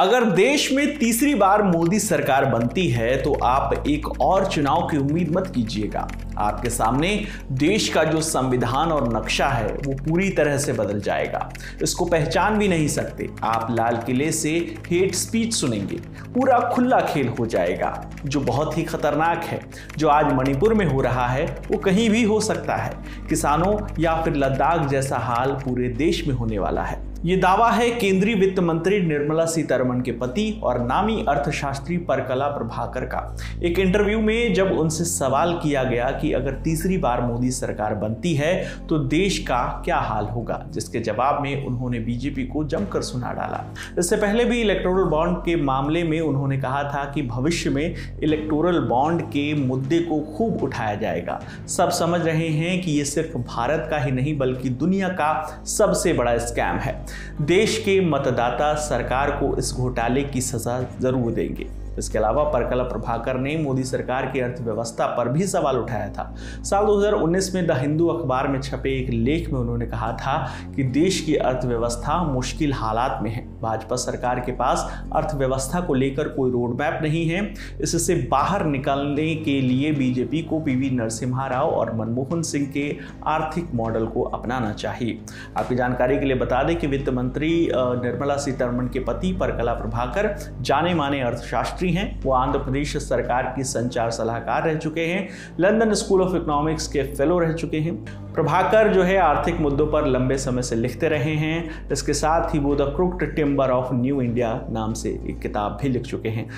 अगर देश में तीसरी बार मोदी सरकार बनती है तो आप एक और चुनाव की उम्मीद मत कीजिएगा। आपके सामने देश का जो संविधान और नक्शा है, वो पूरी तरह से बदल जाएगा। इसको पहचान भी नहीं सकते। आप लाल किले से हेट स्पीच सुनेंगे। पूरा खुला खेल हो जाएगा, जो बहुत ही खतरनाक है। जो आज मणिपुर में हो रहा है, वो कहीं भी हो सकता है। किसानों या फिर लद्दाख जैसा हाल पूरे देश में होने वाला है। ये दावा है केंद्रीय वित्त मंत्री निर्मला सीतारमण के पति और नामी अर्थशास्त्री परकला प्रभाकर का। एक इंटरव्यू में जब उनसे सवाल किया गया कि अगर तीसरी बार मोदी सरकार बनती है तो देश का क्या हाल होगा? जिसके जवाब में उन्होंने बीजेपी को जमकर सुना डाला। इससे पहले भी इलेक्टोरल बॉन्ड के मामले में उन्होंने कहा था कि भविष्य में इलेक्टोरल बॉन्ड के मुद्दे को खूब उठाया जाएगा। सब समझ रहे हैं कि ये सिर्फ़ भारत का ही नहीं, बल्कि दुनिया का सबसे बड़ा स्कैम है। देश के मतदाता सरकार को इस घोटाले की सजा ज़रूर देंगे। इसके अलावा परकला प्रभाकर ने मोदी सरकार की अर्थव्यवस्था पर भी सवाल उठाया था। साल 2019 में द हिंदू अखबार में छपे एक लेख में उन्होंने कहा था कि देश की अर्थव्यवस्था मुश्किल हालात में है। भाजपा सरकार के पास अर्थव्यवस्था को लेकर कोई रोड मैप नहीं है। इससे बाहर निकलने के लिए बीजेपी को पीवी नरसिम्हा राव और मनमोहन सिंह के आर्थिक मॉडल को अपनाना चाहिए। आपकी जानकारी के लिए बता दें कि वित्त मंत्री निर्मला सीतारमण के पति परकला प्रभाकर जाने माने अर्थशास्त्री हैं। वो आंध्र प्रदेश सरकार की संचार सलाहकार रह चुके हैं। लंदन स्कूल ऑफ़ इकोनॉमिक्स के फेलो रह चुके हैं। प्रभाकर जो है आर्थिक मुद्दों पर लंबे समय से लिखते रहे हैं। इसके साथ ही वो The Crooked Timber of New India नाम से एक किताब भी लिख चुके हैं।